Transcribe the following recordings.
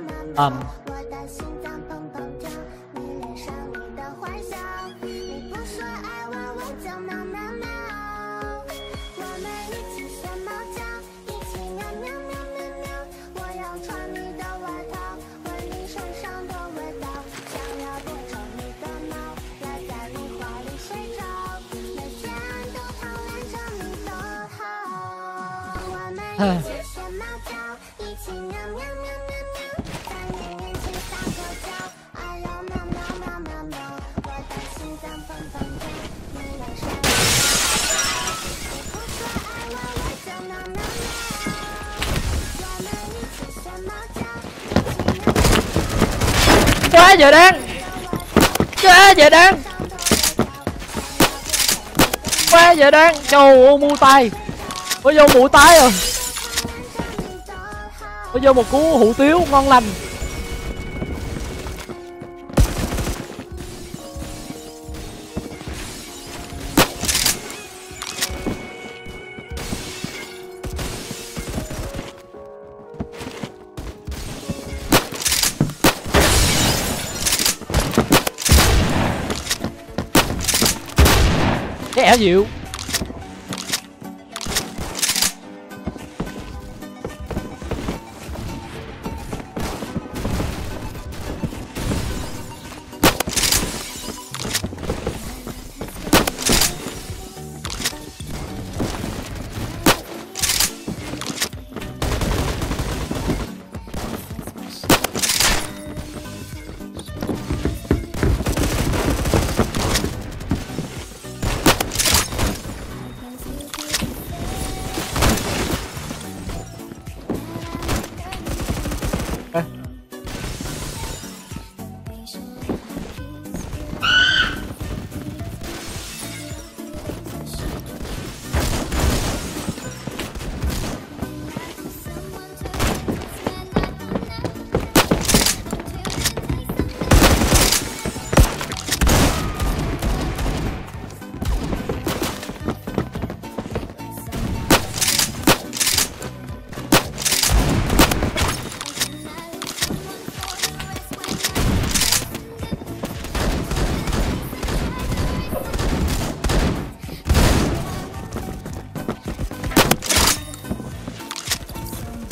喵我的心脏跳上你的坏笑你不说爱我我就喵喵喵我们一起学猫叫一起喵喵喵喵喵我要穿你的外套闻你身上的味道想要变成你的猫在你怀里睡着每天都贪恋着你的好我们一起 quá vậy đen quá vậy đen quá vậy đen trời ơi mua tay. Có vô mũi tái rồi có vô một cú hủ tiếu ngon lành. Cái dịu.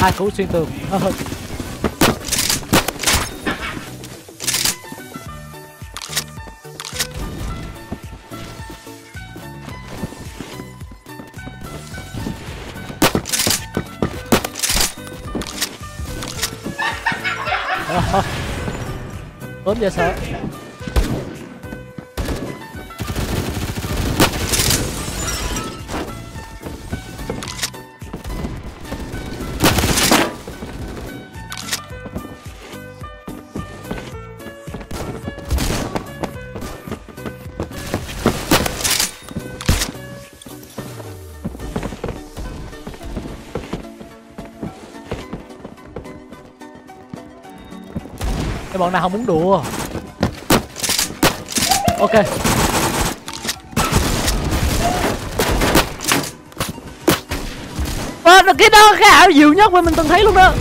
Hai cú xuyên tường ốm giờ sợ cái bọn nào không muốn đùa? Ok. À, cái đó cái ảo diệu nhất mà mình từng thấy luôn đó.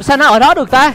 Sao nó ở đó được ta?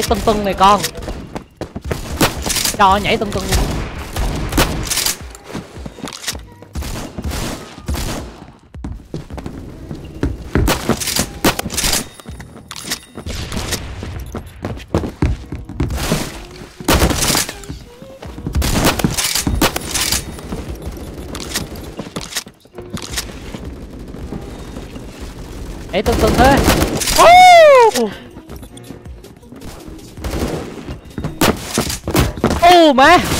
nhảy tung tung này con. Cho nhảy tung tung luôn. Để tương thế. Oh! Ô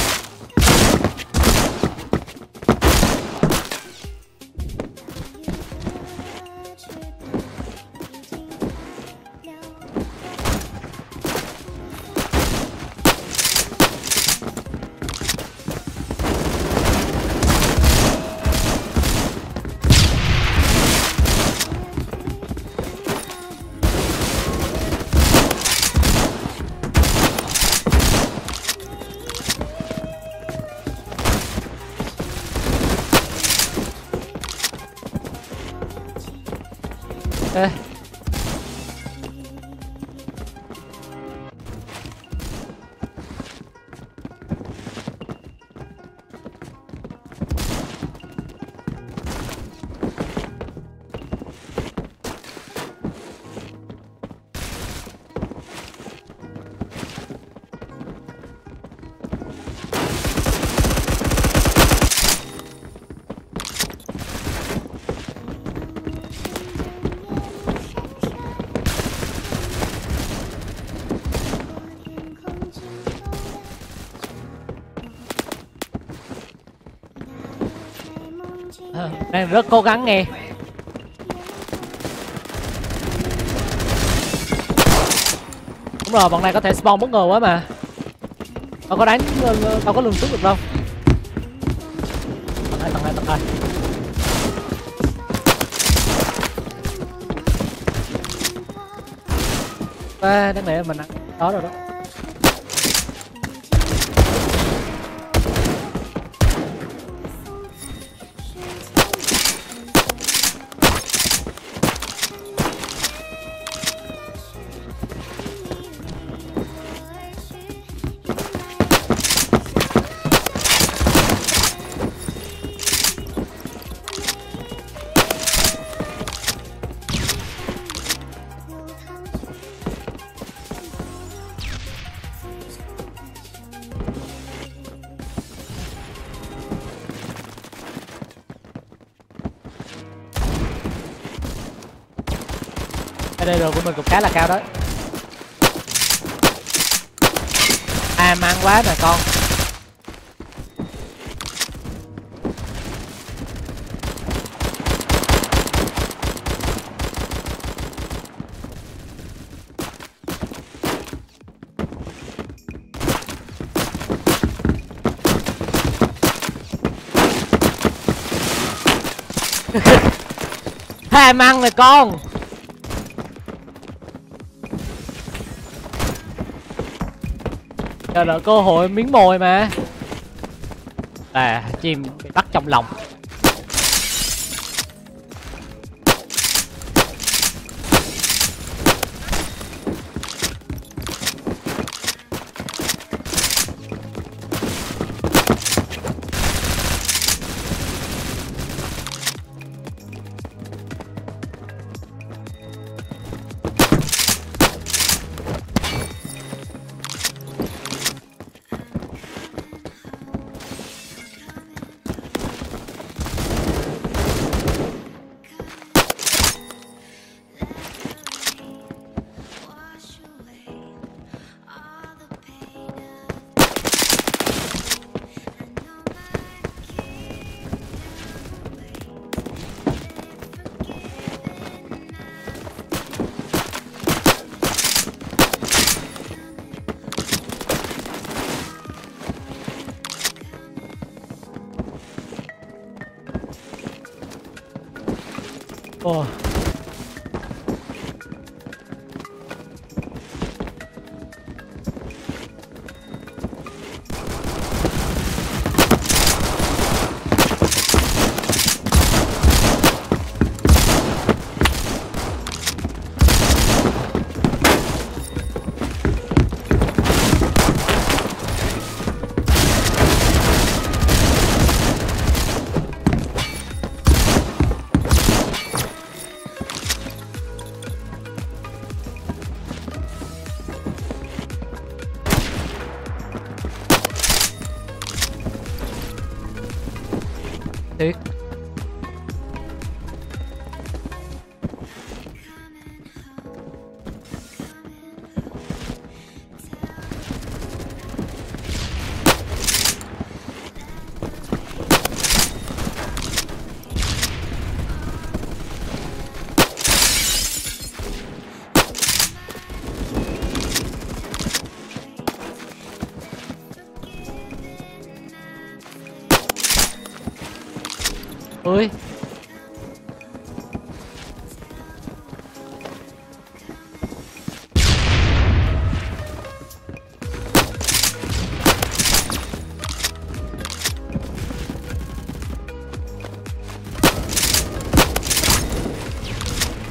Đang rất cố gắng nghe. Đúng rồi, bọn này có thể spawn bất ngờ quá mà. Tao có đánh, ờ, ờ, tao có lường trước được đâu. Tầng hai, tầng hai, tầng hai. Ê, đáng lẽ mình ăn. Đó rồi đó. Đây của mình cũng khá là cao đấy À mang quá nè, con. Ham ăn này con. Chờ đợi cơ hội miếng mồi mà. À chim bị bắt trong lòng. Ồ ơi,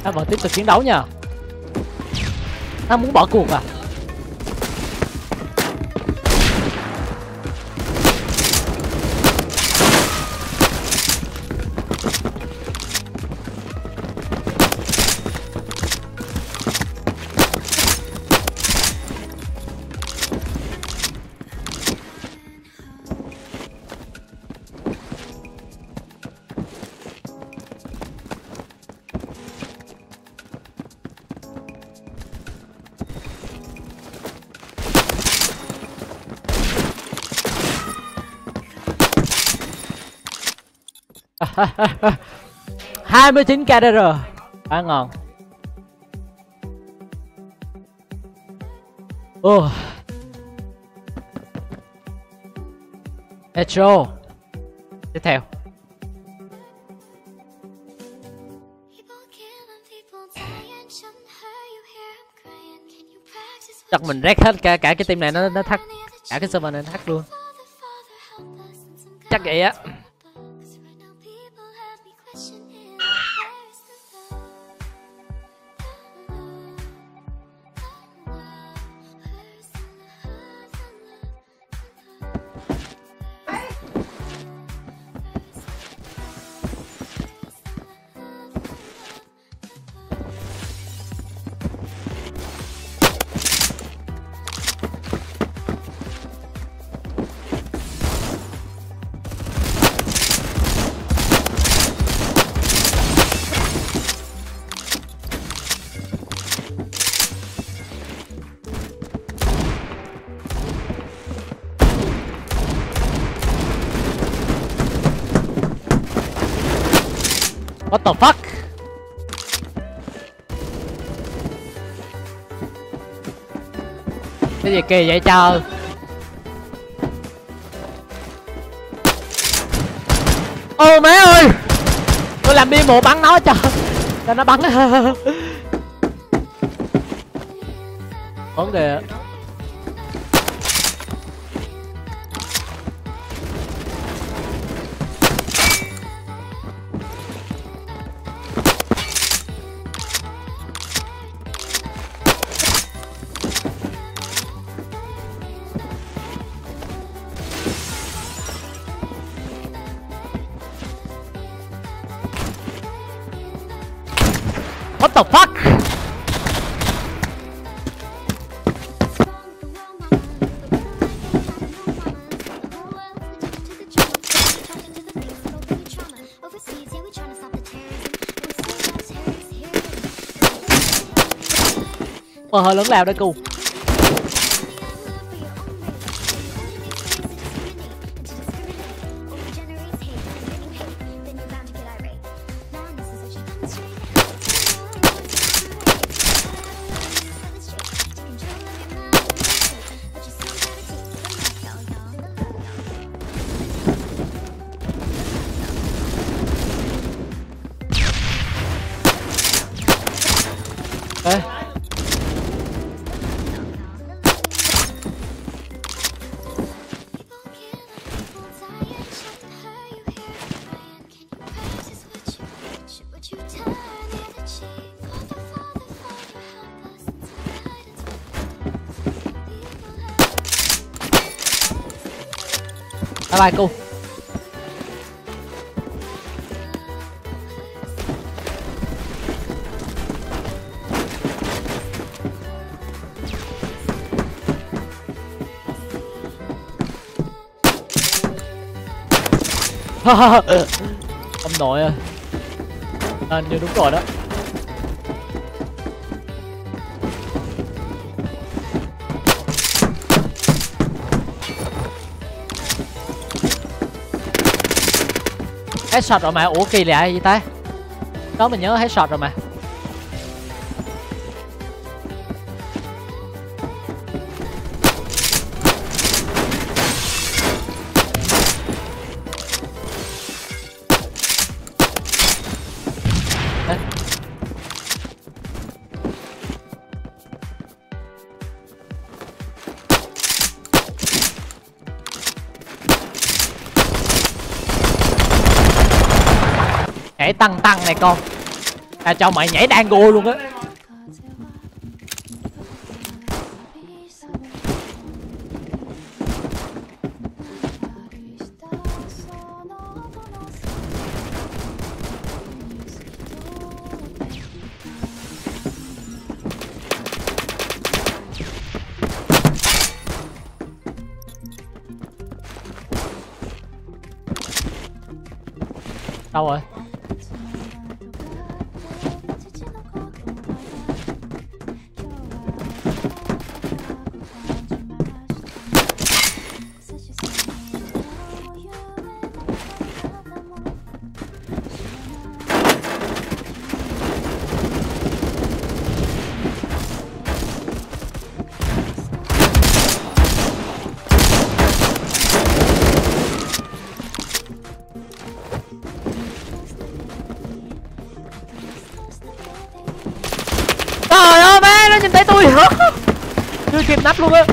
ta vẫn tiếp tục chiến đấu nha. Ta muốn bỏ cuộc à? hai mươi chín KDR quá ngon. Ồ. Metro. Tiếp theo. Chắc mình rác hết cả cả cái team này nó nó thắt. Cả cái server này nó thắt luôn. Chắc vậy á. The fuck? Cái gì kỳ vậy trời? Ô má ơi! Tôi làm bia mộ bắn nó cho Cho nó bắn Vấn đề the fuck? Mờ hơi lớn lao đấy cu Bye bye cô. Ông nội à à như đúng rồi đó. Hết headshot rồi mà. Ủa, kỳ lạ gì ta? Đó mình nhớ hết headshot rồi mà. Tăng tăng này con. À cho mày nhảy đang gô luôn á. Đâu rồi? Má nó nhìn thấy tôi chưa kịp nắp luôn á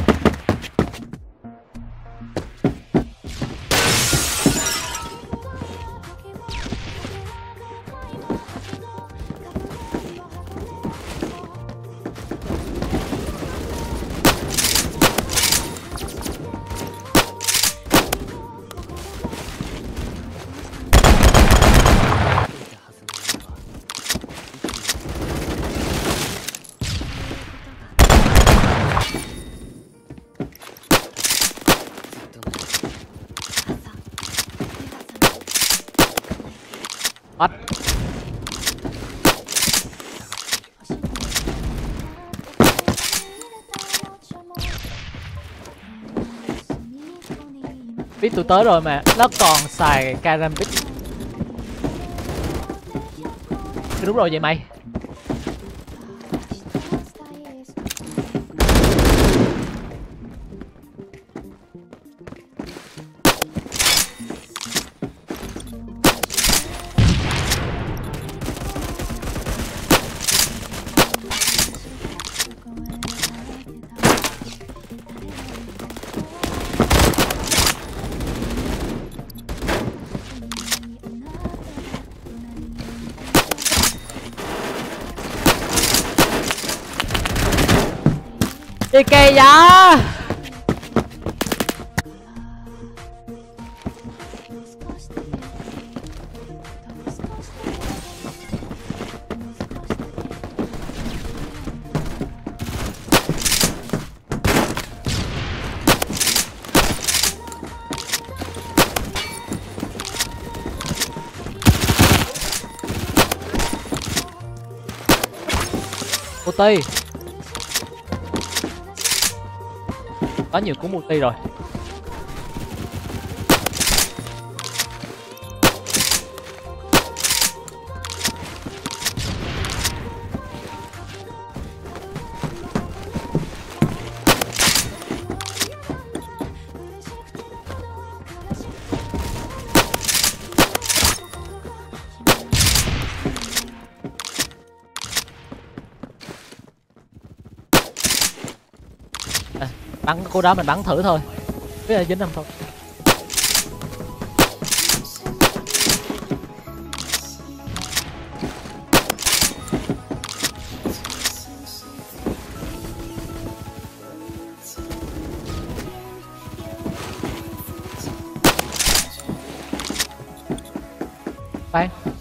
tôi tới rồi mà. Nó còn xài karambit. Đúng rồi vậy mày. Đi kì vậy? Ô tây quá nhiều cuốn multi rồi. Cô đó mình bắn thử thôi biết là dính không thôi Bye.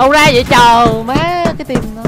Ông ra vậy chờ má cái tim nó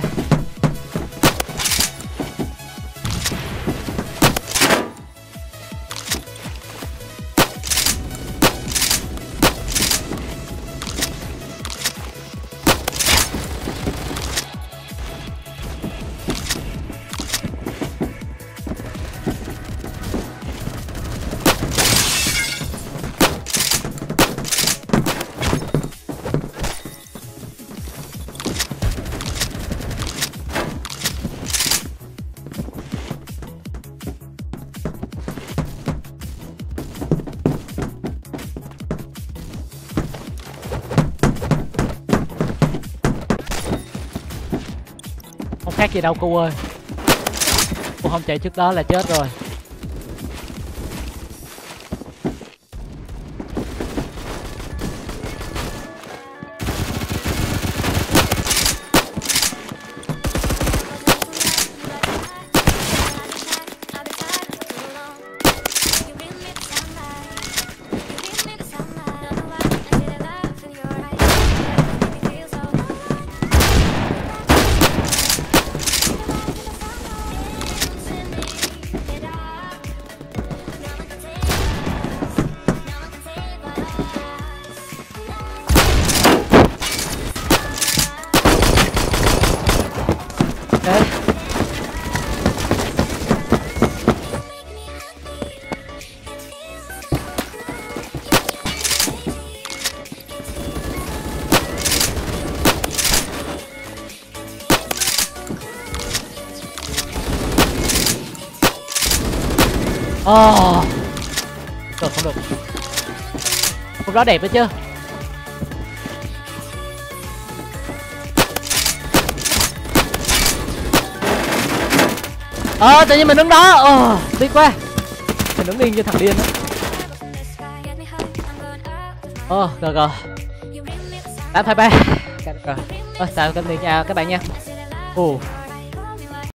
Không khác gì đâu cô ơi. Cô không chạy trước đó là chết rồi. Đấy. Ờ Được không được Không đó đẹp đấy chứ Ờ tự nhiên mình đứng đó. Ờ tiếc quá. Mình đứng yên như thằng điên á Ờ gờ gờ, tám hai ba ờ thôi chào tạm biệt nha. Các bạn nha. Ồ.